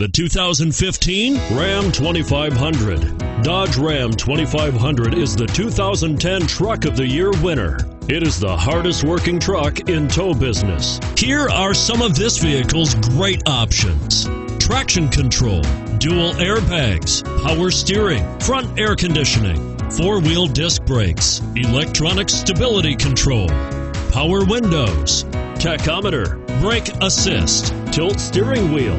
The 2015 Ram 2500. Dodge Ram 2500 is the 2010 Truck of the Year winner. It is the hardest working truck in tow business. Here are some of this vehicle's great options traction control, dual airbags, power steering, front air conditioning, four wheel disc brakes, electronic stability control, power windows, tachometer, brake assist, tilt steering wheel.